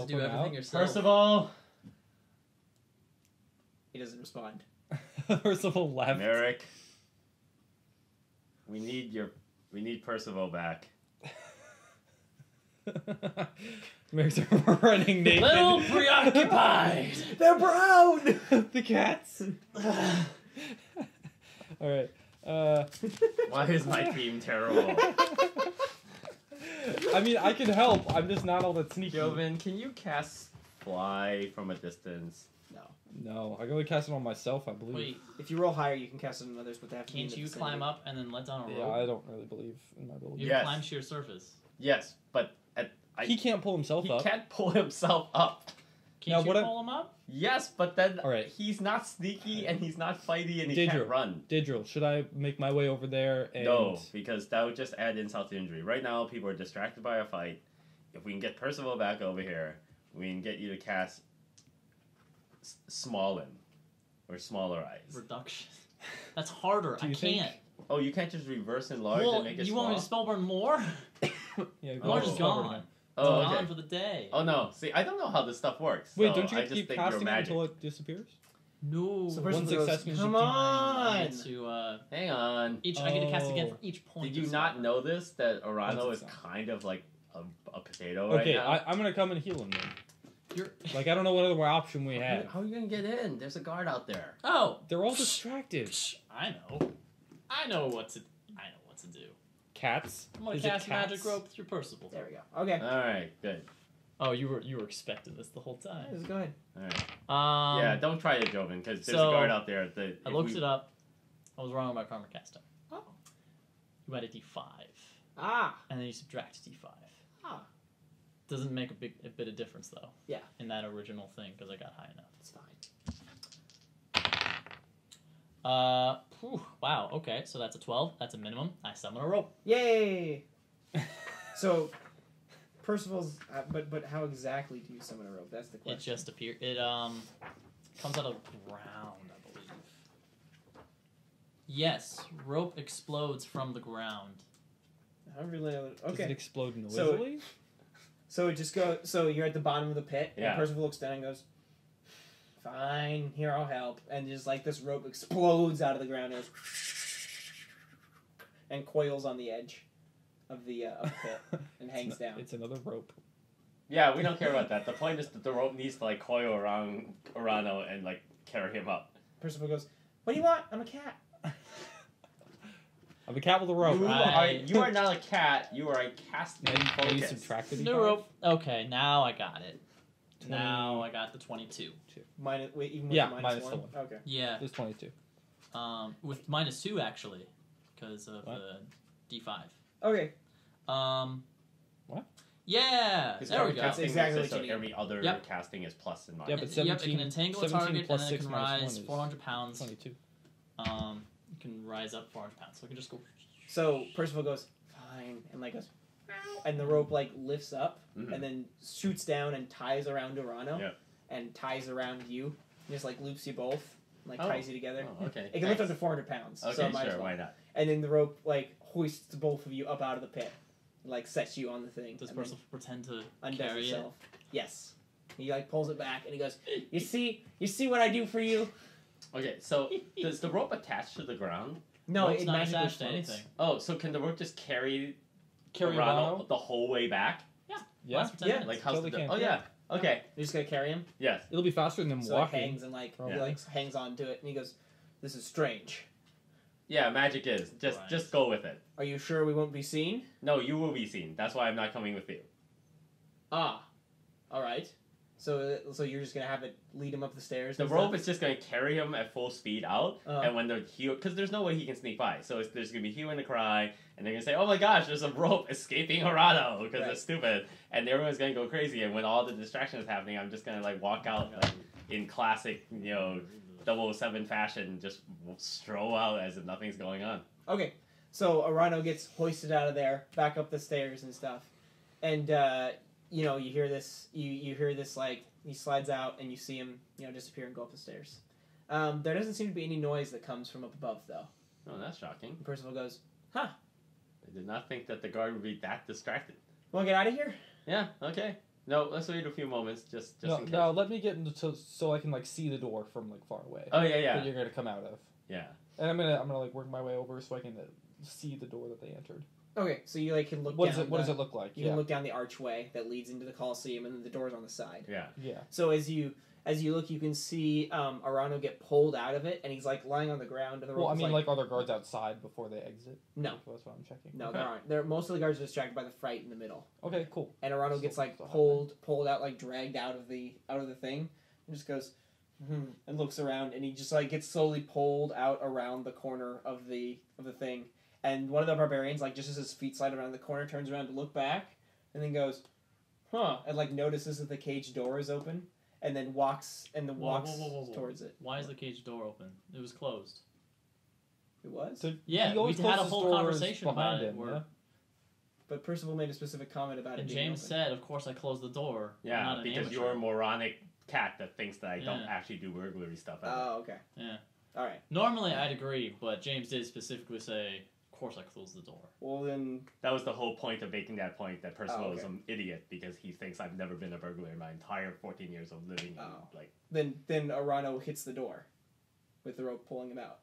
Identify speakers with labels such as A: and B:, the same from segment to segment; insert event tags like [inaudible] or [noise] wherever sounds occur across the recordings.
A: have to
B: help
A: do
B: him
A: everything
B: out?
A: yourself.
C: Percival,
D: He doesn't respond. [laughs]
B: Percival left.
C: Merek, we need your, we need Percival back. [laughs]
B: Merek's [laughs] running naked.
A: Little preoccupied.
D: They're brown.
B: the cats. [sighs] All right. Uh,
C: Why is my team terrible?
B: I mean, I can help. I'm just not all that sneaky.
C: Jovan, can you cast fly from a distance?
B: No, No, I can only cast it on myself, I believe.
A: Wait,
D: If you roll higher, you can cast it on others, but they have to be in
A: can't
D: the
A: you
D: vicinity.
A: climb up and then let down a
B: Yeah,
A: rope?
B: I don't really believe in my ability.
A: You
C: Yes.
A: climb sheer surface.
C: Yes, but at, I,
B: He can't pull himself
C: he
B: up.
C: can't pull himself up.
A: Can't
B: Now,
A: you
B: what I-
A: pull him up?
C: Yes, but then
B: All right.
C: he's not sneaky and he's not fighty and he
B: Did
C: can't
B: you?
C: run.
B: Da'dreal, should I make my way over there and
C: No, because that would just add insult to injury. Right now, people are distracted by a fight. If we can get Percival back over here, we can get you to cast S- Smallin or Smaller Eyes.
A: Reduction. That's harder. [laughs] I can't.
C: Oh, you can't just reverse enlarge
A: well,
C: and make it
A: you
C: small.
A: want me to spellburn more? [laughs]
B: Yeah,
C: Oh.
A: Enlarge
B: go
A: is gone.
B: Now.
C: oh, okay.
A: gone for the day.
C: Oh no! See, I don't know how this stuff works.
B: Wait,
C: so
B: don't you
C: I
B: have to
C: just
B: keep
C: think you're
B: casting it
C: magic.
B: until it disappears?
A: No.
D: So
B: One
D: Percival
B: success
D: goes,
B: means
D: Come
B: you.
A: I
D: on.
A: get to uh,
C: Hang on.
A: each. I get to cast again
B: Oh.
A: for each point.
C: Did you
A: of
C: not
A: spellburn.
C: know this that Arano
B: One
C: is
B: success.
C: kind of like a, a potato
B: Okay,
C: right now?
B: I, I'm gonna come and heal him then.
A: You're.
B: Like I don't know what other option we
C: How-
B: have.
C: How are you gonna get in? There's a guard out there.
A: Oh,
B: They're all distracted.
A: I know. I know what to. I know what to do.
B: Cats.
A: I'm gonna
B: Is it
A: cast
B: cats?
A: magic rope through Percival.
D: There we go. Okay.
C: All right, good.
A: Oh, you were you were expecting this the whole time.
D: Just go ahead.
C: All right.
A: Um,
C: yeah, don't try it, Jovan, because there's
A: so,
C: a guard out there. That
A: I
C: if
A: looked
C: we-
A: it up. I was wrong about karma casting.
D: Oh.
A: You add a d5,
D: Ah.
A: and then you subtract d5.
D: Ah.
A: Doesn't make a big a bit of difference though.
D: Yeah.
A: In that original thing, because I got high enough.
D: It's fine.
A: Uh, whew, wow. Okay, so that's a twelve. That's a minimum. I summon a rope.
D: Yay! [laughs] so, Percival's. Uh, but but how exactly do you summon a rope? That's the question.
A: It just appears. It um comes out of ground, I believe. Yes, rope explodes from the ground.
D: I don't really know.
B: Does it
D: Okay.
B: explode
D: So-
B: noisily?
D: So it just go. So you're at the bottom of the pit.
C: Yeah.
D: And Percival looks down and goes, "Fine, here I'll help." And just like this rope explodes out of the ground and, [laughs] and coils on the edge of the uh, of pit [laughs] and hangs
B: it's, an-
D: down.
B: It's another rope.
C: Yeah, we don't care about that. The point is that the rope needs to like coil around Arano and like carry him up.
D: Percival goes, "What do you want? I'm a cat."
B: I'm a cat with a rope.
C: You,
A: Right.
C: are, you are not a cat. You are a cast.
B: And, and you
C: focus.
B: subtracted
A: New rope. Okay, now I got it. Now I got the twenty-two. Two.
D: Minus, wait, even with
B: Yeah,
D: the
B: minus
D: minus
B: the
D: one. Okay.
A: Yeah,
B: It's 22.
A: um, with minus two actually, because of
B: What?
A: the D five.
D: Okay.
A: Um.
B: What?
A: Yeah, there we go.
C: casting
D: exactly
C: makes it
D: what
C: so
D: you
C: every other
A: Yep.
C: casting is plus and minus.
B: Yeah, but
A: yep, it
B: 17
A: can entangle a
B: 17
A: target
B: plus
A: and then it
B: six
A: can
B: minus
A: rise 400 pounds.
B: 22.
A: Um, it can rise up 400 pounds. So it can just go.
D: So Percival goes, "Fine," and like goes, and the rope like lifts up
C: Mhm.
D: and then shoots down and ties around Dorano
C: Yeah.
D: and ties around you, and just like loops you both, and, like
C: Oh.
D: ties you together.
C: Oh, okay. [laughs]
D: It can lift up to 400 pounds.
C: Okay,
D: so might as
C: sure.
D: well.
C: Why not?
D: And then the rope like hoists both of you up out of the pit, like sets you on the thing.
A: Does
D: and
A: Percival pretend to
D: undoes
A: carry it?
D: Yes. He like pulls it back and he goes, "You see, you see what I do for you."
C: Okay, so [laughs] does the rope attach to the ground?
D: No,
A: Rope's
D: it
A: not
D: magically
A: attached to anything.
C: Oh, so can the rope just carry
B: Carry
C: Arano
B: Arano?
C: the whole way back?
B: Yeah.
A: Lasts for 10
D: Yeah.
C: Like how's
B: Totally
C: the?
B: can.
C: Oh yeah. Okay.
D: You're just gonna carry him,
C: Yes.
B: It'll be faster than them
D: so it
B: walking.
D: hangs and like
B: Probably.
D: he like hangs on to it, and he goes, "This is strange.
C: Yeah. Magic is just
A: Right.
C: just go with it.
D: Are you sure we won't be seen?"
C: No, you will be seen. That's why I'm not coming with you.
D: Ah, all right. So so you're just gonna have it lead him up the stairs.
C: The rope
D: stuff?
C: is just going to carry him at full speed out,
D: Uh-huh.
C: and when the hue, because there's no way he can sneak by, so it's, there's going to be hue and a cry, and they're going to say, "Oh my gosh, there's a rope escaping Harado because
D: Right.
C: it's stupid," and everyone's going to go crazy. And when all the distraction is happening, I'm just going to like walk out like in classic, you know, 007 fashion, just stroll out as if nothing's going on.
D: Okay, so Arano gets hoisted out of there, back up the stairs and stuff, and uh, you know you hear this, you you hear this like he slides out and you see him, you know, disappear and go up the stairs. Um, there doesn't seem to be any noise that comes from up above though.
C: Oh, that's shocking.
D: And Percival goes, "Huh."
C: I did not think that the guard would be that distracted.
D: "Want to get out of here?"
C: Yeah. Okay. No, let's wait a few moments just just
B: no,
C: in case.
B: no, let me get into so, so I can like see the door from like far away
C: Oh yeah, yeah.
B: that
C: yeah,
B: you're gonna come out of,
C: yeah.
B: and I'm gonna I'm gonna like work my way over so I can uh, see the door that they entered.
D: Okay, so you like can look.
B: What
D: down
B: does it What
D: the,
B: does it look like?
D: You
B: Yeah,
D: can look down the archway that leads into the Coliseum, and then the door's on the side.
C: Yeah.
B: yeah.
D: So as you as you look, you can see um, Arano get pulled out of it, and he's like lying on the ground. And the
B: Well, I
D: is,
B: mean, like, are there guards outside before they exit?
D: No.
B: that's what I'm checking.
D: no,
B: okay.
D: there aren't. There most of the guards are distracted by the fright in the middle,
B: Okay, cool.
D: and Arano
B: So-
D: gets like
B: so
D: pulled pulled out, like dragged out of the out of the thing, and just goes hmm, and looks around, and he just like gets slowly pulled out around the corner of the of the thing, and one of the barbarians like just as his feet slide around the corner, turns around to look back, and then goes, huh, and like notices that the cage door is open, and then walks and then
A: Whoa,
D: walks
A: whoa, whoa, whoa, whoa.
D: towards it.
A: Why is the cage door open? It was closed.
D: It was.
B: So
A: Yeah,
B: he
A: we had a whole conversation about
B: behind
A: it.
B: him,
A: where,
B: yeah?
D: But Percival made a specific comment about
A: And
D: it being
A: James
D: open.
A: said, "Of course, I closed the door.
C: Yeah,
A: not
C: because
A: amateur."
C: you're a moronic cat that thinks that I don't actually do burglary stuff. ever.
D: Oh, okay.
A: Yeah.
D: All right.
A: Normally, I'd agree, but James did specifically say, "Of course, I closed the door."
D: Well then,
C: that was the whole point of making that point that Percival
D: Oh,
C: is an idiot because he thinks I've never been a burglar in my entire 14 years of living. in,
D: Oh.
C: like,
D: then then Arano hits the door, with the rope pulling him out,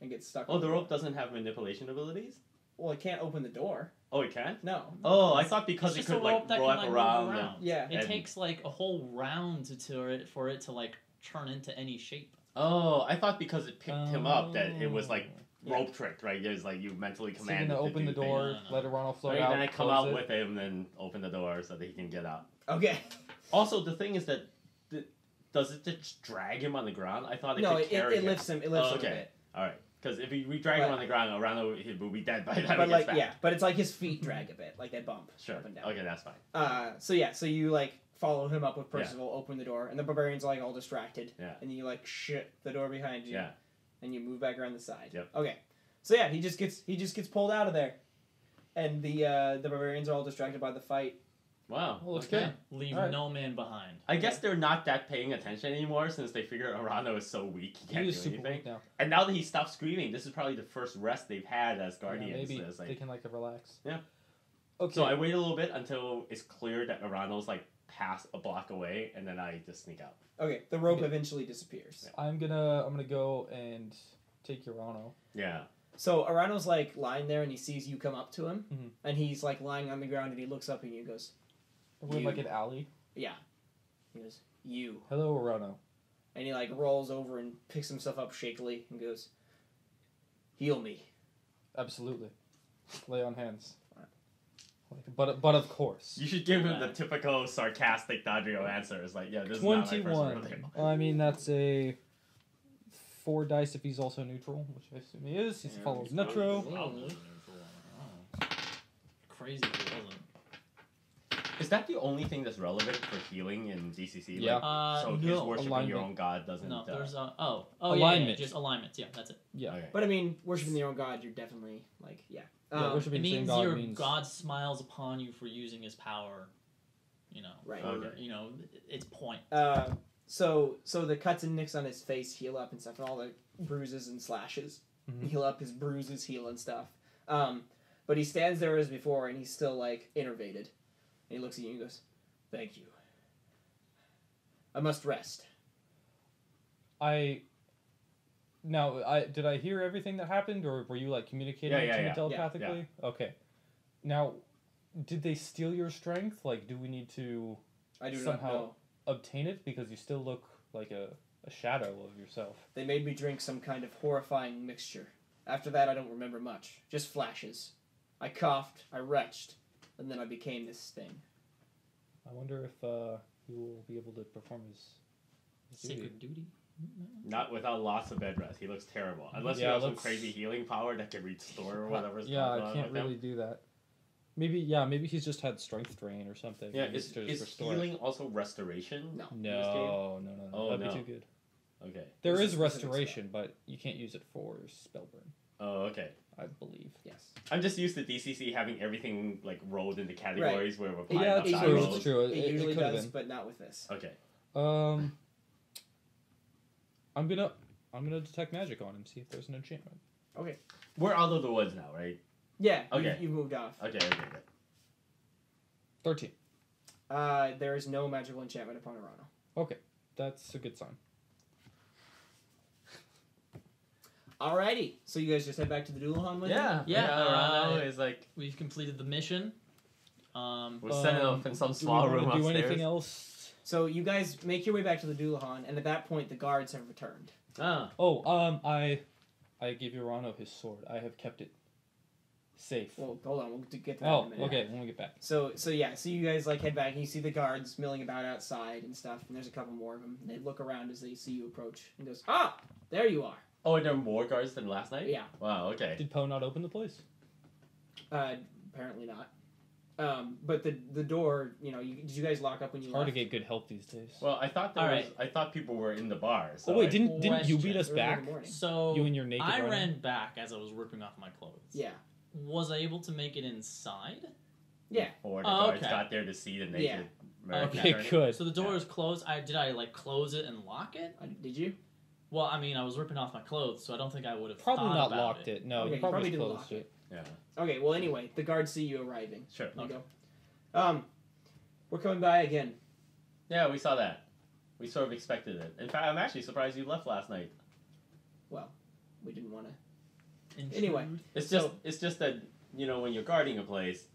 D: and gets stuck.
C: oh,
D: with
C: the rope doesn't have manipulation abilities.
D: Well, it can't open the door.
C: Oh, it can't.
D: No.
C: Oh, I thought because
A: it's
C: it could like wrap
A: like
C: around.
A: around.
D: Yeah.
A: It
C: And-
A: takes like a whole round to, to it for it to like turn into any shape.
C: Oh, I thought because it picked him up that it was like
D: Yeah.
C: Rope tricked, right? It was like you mentally
B: So you're
C: command.
B: gonna
C: it to
B: open
C: do
B: the door,
A: things.
B: let Arano float
C: Right,
B: out,
C: then I come out
B: it.
C: with him, and open the door so that he can get out.
D: Okay. [laughs]
C: Also, the thing is that, th- does it just drag him on the ground? I thought it
D: no,
C: could
D: it, it,
C: carry
D: it
C: him.
D: lifts him. It lifts
C: Oh,
D: him
C: okay.
D: a bit.
C: All right, because if we, we drag him on the ground, around he will be dead by the time
D: But
C: he
D: like
C: gets back.
D: yeah, but it's like his feet drag a bit, like they bump
C: Sure.
D: up and down.
C: Okay, that's fine.
D: Uh, so yeah, so you like follow him up with
C: Yeah.
D: Percival, open the door, and the barbarian's like all distracted.
C: Yeah.
D: And you like shut the door behind you.
C: Yeah.
D: And you move back around the side.
C: Yep.
D: Okay. So yeah, he just gets he just gets pulled out of there, and the uh, the barbarians are all distracted by the fight.
C: Wow.
B: Well, looks
C: okay.
B: good.
A: Leave
B: Alright.
A: no man behind.
C: I guess they're not that paying attention anymore since they figure Arano is so weak he
B: He
C: can't
B: is
C: do
B: super
C: anything.
B: weak now.
C: And now that he stopped screaming, this is probably the first rest they've had as
B: Yeah,
C: guardians.
B: maybe
C: It's like-
B: they can like relax.
C: Yeah.
B: Okay.
C: So I wait a little bit until it's clear that Arano's like past a block away, and then I just sneak out.
D: Okay. The rope
B: Okay.
D: eventually disappears.
B: I'm gonna I'm gonna go and take Arano.
C: Yeah.
D: So Arano's like lying there, and he sees you come up to him,
B: Mhm.
D: and he's like lying on the ground, and he looks up at you and goes,
B: We're in like an alley.
D: "Yeah." He goes, "You."
B: Hello, Arano.
D: and he like rolls over and picks himself up shakily and goes, "Heal me."
B: Absolutely. Lay on hands. Like, but but of course.
C: You should give him the typical sarcastic Dodrio answer. It's like, yeah, this is not my first
B: Twenty-one.
C: rodeo.
B: I mean, that's a four dice if he's also neutral, which I assume he is. He
D: Yeah,
B: follows
C: he's
B: Netro.
A: Probably neutral. I don't know. Crazy if it wasn't.
C: Is that the only thing that's relevant for healing in DCC?
B: Yeah.
C: Like,
A: Uh,
C: so his
A: no.
C: worshiping your own god doesn't.
A: No,
C: uh,
A: there's uh, oh oh yeah,
B: Alignment.
A: yeah, just alignments. Yeah, that's it.
B: Yeah.
C: okay.
D: But I mean, worshiping your own god, you're definitely like, yeah.
B: Yeah,
D: Um,
B: worshiping
A: It
B: the same
A: means
B: god
A: your
B: means
A: God smiles upon you for using his power. You know,
D: Right.
A: or,
C: Okay.
A: You know, its point.
D: uh, so so the cuts and nicks on his face heal up and stuff, and all the bruises and slashes
B: Mhm.
D: heal up. His bruises heal and stuff. Um, but he stands there as before, and he's still like innervated. And he looks at you and goes, "Thank you. I must rest."
B: I. Now, I did I hear everything that happened, or were you like communicating
C: Yeah, yeah,
B: to me
C: yeah.
B: telepathically? Okay. Now, did they steal your strength? Like, do we need to
D: I do
B: Somehow.
D: not know.
B: obtain it because you still look like a, a shadow of yourself?
D: They made me drink some kind of horrifying mixture. After that, I don't remember much. Just flashes. I coughed, I retched, and then I became this thing.
B: I wonder if uh, he will be able to perform his, his duty.
A: Sacred duty.
C: Not without lots of bed rest. He looks terrible. Unless
B: Yeah,
C: you have some crazy healing power that can restore or whatever's
B: Yeah,
C: going
B: I can't
C: with him.
B: really do that. Maybe yeah, maybe he's just had strength drain or something.
C: Yeah, is,
B: to
C: is
B: restore
C: healing also restoration?
D: No.
C: in this game?
B: No, no, no, no.
C: Oh,
B: That'd
C: no.
B: be too good.
C: Okay.
B: There
D: This
B: is
D: is
B: restoration, but you can't use it for spell burn,
C: Oh, okay.
B: I believe.
D: Yes.
C: I'm just used to DCC having everything like rolled into categories where we're
D: It,
B: Yeah,
C: up
B: it's true, it's true.
D: It,
B: It- it
D: usually
B: could've
D: does,
B: been.
D: but not with this.
C: Okay.
B: Um, I'm gonna I'm gonna detect magic on him, see if there's an enchantment. Okay.
C: We're out of the woods now, right?
D: Yeah.
C: Okay.
D: You, you moved off.
C: Okay, okay, okay.
B: Thirteen.
D: Uh, there is no magical enchantment upon Arano.
B: Okay, that's a good sign.
D: Alrighty, so you guys just head back to the Doulahan with him?
C: Yeah,
A: Yeah,
C: Rano
A: uh,
C: is like
A: We've completed the mission. Um,
C: we're setting
B: Um,
C: up in some
B: Do we
C: small
B: wanna
C: room
B: do
C: upstairs.
B: anything else?
D: So you guys make your way back to the Doulahan, and at that point, the guards have returned.
C: Ah,
B: Oh, um, I, I gave Arano his sword. I have kept it safe.
D: Well, hold on, we'll d- get to that in
B: Oh,
D: a minute.
B: okay. When we get back.
D: So, so yeah, so you guys like head back, and you see the guards milling about outside and stuff, and there's a couple more of them. They look around as they see you approach, and goes, "Ah, there you are."
C: Oh, and there are more guards than last night.
D: Yeah,
C: Wow. Okay.
B: Did Poe not open the place?
D: uh, apparently not. Um, but the the door, you know, you, did you guys lock up when you
B: It's hard to get good help these days.
C: Well, I thought there
A: All
C: was. I thought people were in the bar. So
B: oh wait,
C: I-
B: didn't didn't you beat us
D: Early in the
B: back?
D: morning.
A: so
B: You and your naked.
A: I
B: running?
A: ran back as I was ripping off my clothes.
D: Yeah,
A: Was I able to make it inside?
D: yeah.
C: Before the
A: Oh,
C: guards
A: okay.
C: got there to see the naked.
D: Yeah.
C: American
B: Okay,
C: attorney.
B: good.
A: So the door
C: Yeah.
A: is closed. I did I like close it and lock it?
D: Uh, did you?
A: Well, I mean, I was ripping off my clothes, so I don't think I would have
B: Probably
A: thought
B: not
A: about
B: locked it. No,
D: Okay,
B: you
D: you
B: probably,
D: probably
B: just
D: didn't lock
B: it.
C: Yeah.
D: Okay. Well, anyway, the guards see you arriving.
C: Sure.
D: There you
A: Okay.
D: go. Um, we're coming by again.
C: Yeah, we saw that. We sort of expected it. In fact, I'm actually surprised you left last night.
D: Well, we didn't want to. Anyway.
C: It's
D: So-
C: just it's just that you know when you're guarding a place,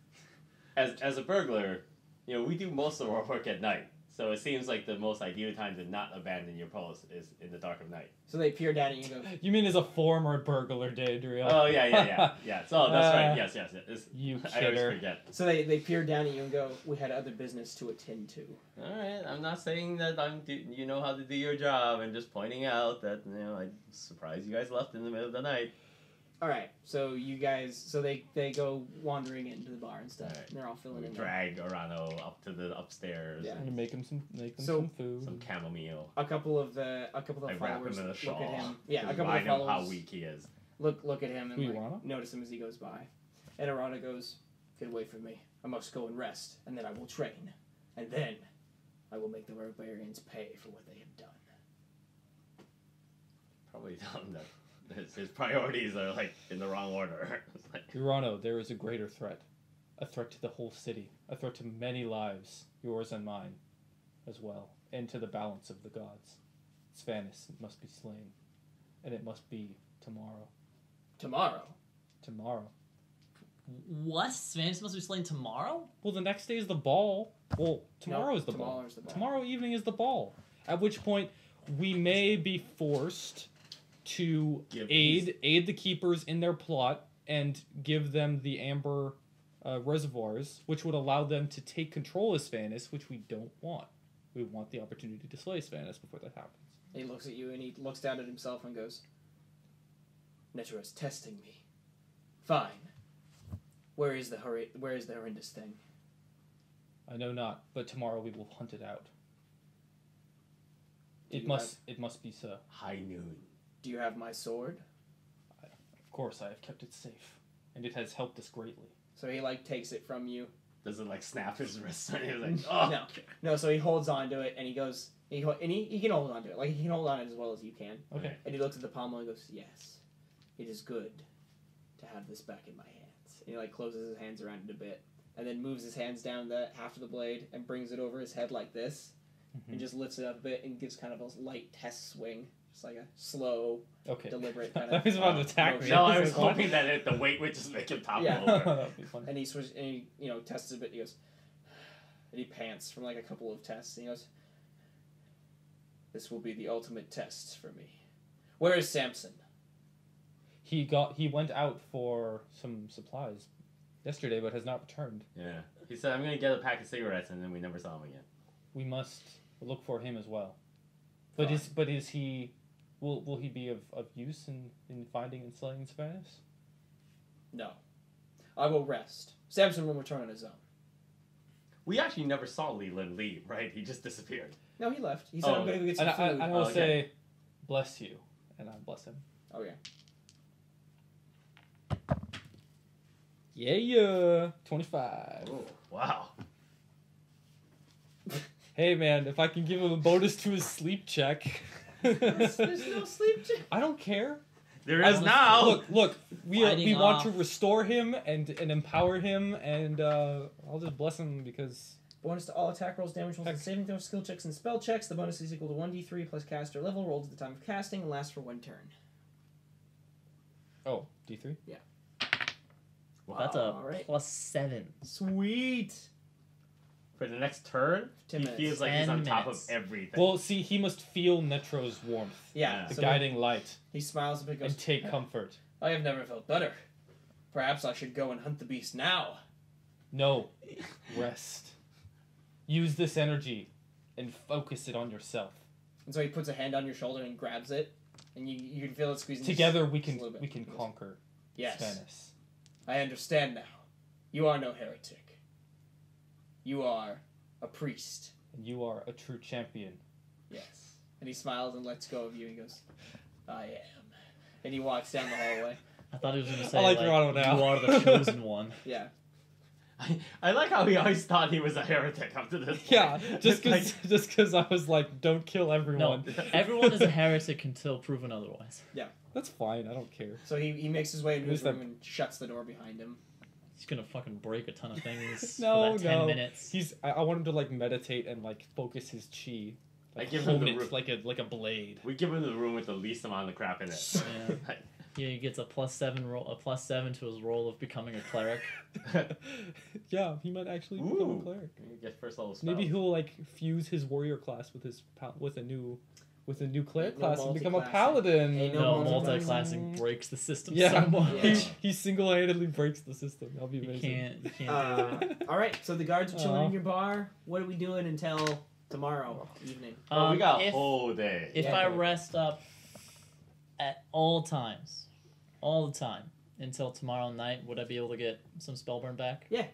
C: as as a burglar, you know we do most of our work at night. So it seems like the most ideal time to not abandon your post is in the dark of night.
D: So they peer down at you and go, [laughs]
B: You mean as a former burglar, Da'dreal?
C: Oh yeah, yeah, yeah, [laughs] yeah. So that's
B: Uh,
C: right. Yes, yes, yes.
B: You [laughs]
C: I always
B: kidder.
C: forget.
D: so they they peer down at you and go, "We had other business to attend to."
C: All right, I'm not saying that I'm do, you know how to do your job. I'm just pointing out that you know I'm surprised you guys left in the middle of the night.
D: All right. So you guys, so they they go wandering into the bar and stuff.
C: Alright.
D: And they're all filling
C: We
D: in. there.
C: drag Arano up to the upstairs.
D: Yeah.
B: I'm make him some make him
D: So-
B: some food.
C: Some chamomile.
D: A couple of the a couple of
C: I
D: the
C: wrap him
D: followers
C: in a
D: look
C: shawl.
D: at him. Yeah,
C: to
D: a couple of
C: remind him how weak he is.
D: look look at him and
B: Who,
D: like,
B: Rana?
D: notice him as he goes by. And Arano goes, "Get away from me! I must go and rest, and then I will train, and then I will make the barbarians pay for what they have done."
C: Probably tell him that his, his priorities are like in the wrong order. [laughs] It's like,
B: Arano, there is a greater threat. A threat to the whole city. A threat to many lives, yours and mine, as well, and to the balance of the gods. Svanus must be slain. And it must be tomorrow.
D: Tomorrow.
B: Tomorrow.
A: What? Svanus must be slain tomorrow?
B: Well, the next day is the ball. Well, tomorrow
D: No,
B: is the ball.
D: tomorrow's the ball.
B: Tomorrow evening is the ball. At which point, we may be forced to
C: Give
B: aid aid the keepers in their plot and give them the amber uh, reservoirs, which would allow them to take control of Svanus, which we don't want. We want the opportunity to slay Svanus before that happens.
D: He looks at you and he looks down at himself and goes, Netra is testing me. Fine. Where is the hurry? Where is the horrendous thing?
B: I know not, but tomorrow we will hunt it out.
D: Do
B: It
D: you
B: must. It must be so.
C: high noon.
D: Do you have my sword?
B: Of course, I have kept it safe, and it has helped us greatly.
D: So he like takes it from you.
C: Does it like snap his wrist? And [laughs] he's like, oh,
D: No. No, so he holds on to it and he goes, he ho- and he, he can hold on to it. Like he can hold on it as well as you can.
B: Okay.
D: And he looks at the pommel and goes, Yes, it is good to have this back in my hands. And he like closes his hands around it a bit, and then moves his hands down the half of the blade and brings it over his head like this, and
B: Mhm.
D: just lifts it up a bit and gives kind of a light test swing, just like a slow,
B: Okay.
D: deliberate kind
B: I
D: of.
B: was about to
C: Uh,
B: attack me.
C: No, I
B: was
C: was
B: like, what?
C: hoping that it, the weight would just make him topple
D: Yeah.
C: over. [laughs]
B: That'd be funny.
D: And he switches, and he you know tests a bit. And he goes, [sighs] and he pants from like a couple of tests. And he goes, "This will be the ultimate test for me. Where is Samson?
B: He got. He went out for some supplies yesterday, but has not returned.
C: Yeah. He said, I'm going to get a pack of cigarettes, and then we never saw him again.
B: We must look for him as well. But is but is he? Will will he be of, of use in, in finding and slaying Svanus?
D: No, I will rest. Samson will return on his own.
C: We actually never saw Leland leave, right? He just disappeared.
D: No, he left. He said,
C: Oh,
D: "I'm going to go get some
B: And I,
D: food."
B: I, I will oh,
C: Okay.
B: say, bless you, and I bless him.
D: oh yeah.
B: Yeah, yeah. Twenty five.
C: Oh, wow.
B: Hey man, if I can give him a bonus to his sleep check. [laughs]
D: There's, there's no sleep check.
B: I don't care.
C: There is
B: I
C: now.
B: Look, look. We are,
A: Fighting
B: we want
A: off.
B: to restore him and and empower him, and uh, I'll just bless him because
D: Bonus to all attack rolls, damage rolls, and saving throws, skill checks, and spell checks. The bonus is equal to 1d3 plus caster level rolled at the time of casting and lasts for one turn.
B: Oh, D three.
A: yeah That's a
D: Alright.
A: plus seven.
D: Sweet!
C: For the next turn,
D: 10
C: he
D: minutes.
C: feels like he's
A: 10
C: on top of
A: minutes.
C: everything.
B: Well, see, he must feel Netro's warmth,
D: Yeah,
C: The
B: the
D: so
B: guiding light,
D: he smiles a bit and
B: and take comfort.
D: I have never felt better. Perhaps I should go and hunt the beast now.
B: No, rest. Use this energy, and focus it on yourself.
D: And so he puts a hand on your shoulder and grabs it, and you you can feel it squeezing.
B: Together, we
D: just a
B: can
D: little bit.
B: we can conquer
D: Yes,
B: Svanus.
D: I understand now. You are no heretic. You are a priest.
B: And you are a true champion.
D: Yes. And he smiles and lets go of you and goes, I am. And he walks down the hallway.
A: I thought he was gonna say
B: I like
A: like,
B: Geronimo now.
A: you are the chosen one. [laughs]
D: Yeah.
C: I, I like how he always thought he was a heretic up to this point.
B: Yeah, [laughs] just [laughs]
C: Like,
B: because just because I was like, don't kill everyone.
A: No, Everyone is a heretic until proven otherwise.
B: Yeah, that's fine. I don't care.
D: So he, he makes his way into
B: Who's
D: his room
B: that-
D: and shuts the door behind him.
A: He's gonna fucking break a ton of things
B: No, [laughs]
A: for that ten
B: no.
A: minutes.
B: He's. I, I want him to like meditate and like focus his chi. Like,
C: I give him
B: hone
C: the
B: it
C: ro-
B: like a like a blade.
C: we give him the room with the least amount of crap in it.
A: Yeah. [laughs] Yeah, he gets a plus seven roll, a plus seven to his roll of becoming a cleric. [laughs]
B: yeah, he might actually become a cleric.
C: Get first level spell.
B: Maybe he'll like fuse his warrior class with his pal- with a new with a new cleric
D: No
B: class and become a paladin.
D: Ain't
A: No,
D: No
A: multi-classing
B: multi-classing.
A: breaks the system
B: Yeah,
A: so much.
D: Yeah.
B: he, he single-handedly breaks the system. That'll be
A: You
B: amazing.
A: can't, you can't
D: Uh, all right, so the guards are chilling
B: Aw.
D: in your bar. What are we doing until tomorrow evening?
C: Well, we
A: Um,
C: got a
A: if,
C: whole day.
A: if
D: Yeah.
A: I rest up at all times, all the time until tomorrow night, would I be able to get some spell burn back?
D: Yeah,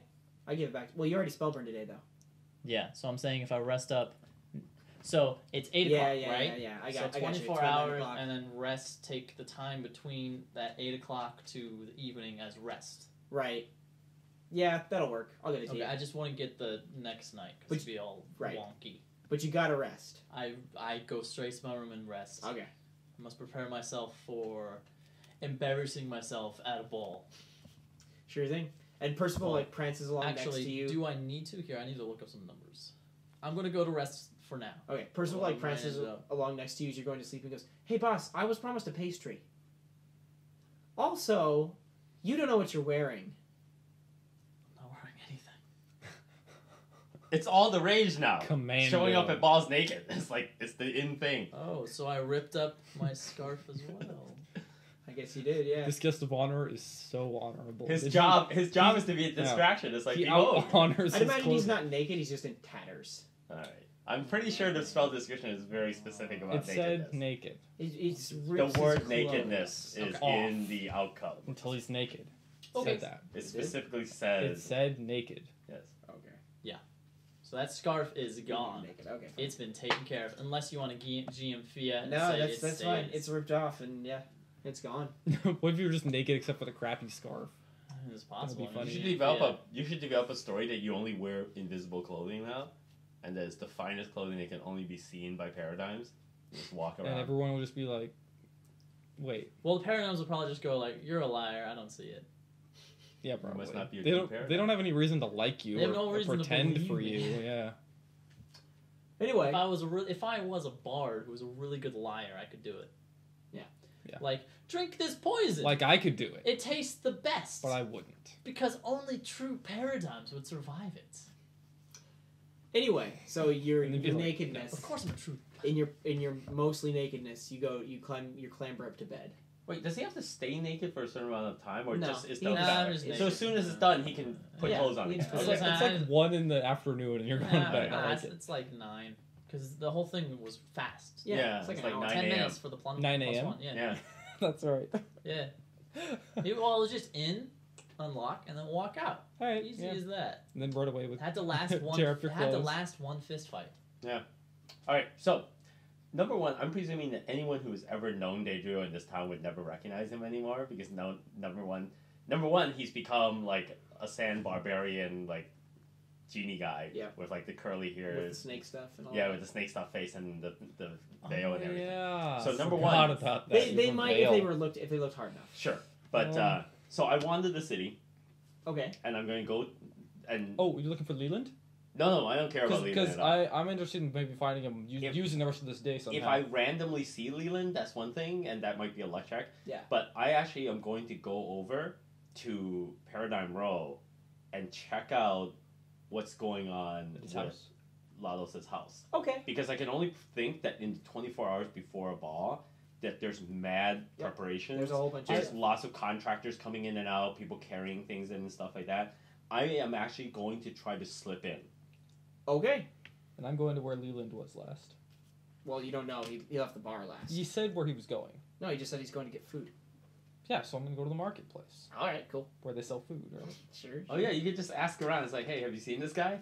D: I give it back. Well, you already spellburned today, though.
A: Yeah. So I'm saying if I rest up, so it's eight
D: yeah,
A: o'clock,
D: yeah,
A: right?
D: yeah, yeah. I got,
A: so
D: I got
A: 24 hours and then rest take the time between that 8 o'clock to the evening as rest
D: Right. Yeah, that'll work. I'll get it to
A: okay
D: you.
A: i just want to get the next night because it'd be all
D: right.
A: wonky
D: But you gotta rest.
A: I, I go straight to my room and rest
D: Okay.
A: i must prepare myself for embarrassing myself at a ball
D: Sure thing. And Percival
A: Well,
D: like prances along
A: actually
D: next to you.
A: do i need to here i need to look up some numbers i'm going to go to rest for now
D: Okay, Percival like prances along next to you as you're going to sleep and goes, "Hey, boss, I was promised a pastry. Also, you don't know what you're wearing.
A: i'm not wearing anything [laughs]
C: It's all the rage now.
B: Commando.
C: Showing up at balls naked. [laughs] It's like it's the in thing.
A: oh so i ripped up my scarf as well [laughs]
D: I guess he did, yeah.
B: This guest of honor is so honorable.
C: His
B: He-
C: job his job
B: he-
C: is to be a
B: yeah.
C: distraction. It's like
B: he
C: behold.
B: out honors
D: I'd
B: his
D: imagine he's
B: clothing.
D: not naked. He's just in tatters.
C: Alright. I'm pretty sure the spell description is very specific about
B: It said
C: nakedness.
B: naked
D: He, he's
C: the word nakedness is
B: Okay.
C: in the outcome.
B: until he's naked. It
A: Okay.
B: Said that.
C: It specifically says
B: It said naked.
C: yes.
D: Okay. Yeah.
A: So that scarf is gone
D: Naked. Okay. fine.
A: It's been taken care of, unless you want to GM, GM Fiat and
D: No,
A: say
D: that's
A: it
D: that's
A: stays.
D: fine. It's ripped off and yeah, it's gone. [laughs]
B: what if you were just naked except for the crappy scarf?
A: It's possible.
B: Be
A: I mean,
B: funny.
C: You should
A: GM
C: develop
A: Fiat-
C: a you should develop a story that you only wear invisible clothing now, and that it's the finest clothing that can only be seen by paradigms. Just walk around.
B: And everyone will just be like, "Wait,
A: Well, the paradigms will probably just go like, "You're a liar. I don't see it."
B: yeah,
C: You
B: probably."
C: must not be a
B: they don't. They don't have any reason to like you
A: They have
B: or,
A: no reason to
B: pretend
A: believe
B: for
A: me.
B: you. Yeah.
D: Anyway,
A: If I was a re- if I was a bard who was a really good liar, I could do it.
D: Yeah.
B: Yeah.
A: Like drink this poison.
B: Like I could do it,
A: it tastes the best.
B: but I wouldn't.
A: because only true paradigms would survive it.
D: Anyway, so your
B: And they'd be
D: your
B: like,
D: nakedness
A: Of course, I'm a true.
D: in your in your mostly nakedness, you go you climb you clamber up to bed.
C: Wait, does he have to stay naked for a certain amount of time, or
D: No,
C: just is done
D: Nah,
C: with that?
A: I'm just
C: So as soon as it's done, he can put
D: Yeah,
C: clothes on
D: he
C: again.
D: can
B: It's like, it's like one in the afternoon and you're uh, going
A: Nah, uh,
B: to bed.
A: nah,
B: I like
A: it's,
B: it.
A: it's like nine because the whole thing was fast.
D: Yeah,
C: Yeah,
D: it's like
C: it's
D: an
C: like
D: hour.
C: nine
A: Ten minutes for the plum.
B: 9 a.m.?
A: Yeah.
C: Yeah. [laughs]
B: That's right.
A: Yeah. It, well, it was just in, [laughs] unlock, and then walk out.
B: All right.
A: Easy
B: yeah.
A: as that.
B: And then right away with
A: Had to last [laughs] one.
B: Tear up your
A: had to last one fist fight. Yeah.
C: All right. So, number one, I'm presuming that anyone who has ever known Da'dreal in this town would never recognize him anymore because no, number one, number one, he's become like a sand barbarian, like genie guy
D: Yeah.
C: with like the curly hair.
D: with the snake stuff and all
C: Yeah,
D: that.
C: with the snake stuff face and the the
B: Oh,
C: veil and everything.
B: Yeah.
C: So number
B: Forgot
C: one-
B: about that.
D: They, they might
B: veil.
D: if they were looked if they looked hard enough.
C: Sure, but
B: Um,
C: uh, so I wandered the city
D: Okay.
C: and I'm going to go and
B: Oh, you're looking for Leland?
C: No, no, I don't care about Leland.
B: Because
C: at all.
B: I I'm interested in maybe finding him u-
C: If-
B: using the rest of this day somehow.
C: If I randomly see Leland, that's one thing, and that might be a luck check.
D: Yeah.
C: But I actually am going to go over to Paradigm Row and check out what's going on
B: His
C: with
B: house.
C: Lados' house.
D: Okay.
C: Because I can only think that in 24 hours before a ball, that there's mad
D: Yep.
C: preparations.
D: There's a whole bunch of
C: There's
D: stuff.
C: lots of contractors coming in and out, people carrying things in and stuff like that. I am actually going to try to slip in.
D: Okay.
B: And I'm going to where Leland was last.
D: Well, you don't know. He, he left the bar last.
B: He said where he was going.
D: No, he just said he's going to get food.
B: Yeah, so I'm gonna go to the marketplace
D: All right, cool.
B: where they sell food. Right? [laughs]
D: Sure.
C: Oh yeah, you could just ask around. It's like, hey, have you seen this guy?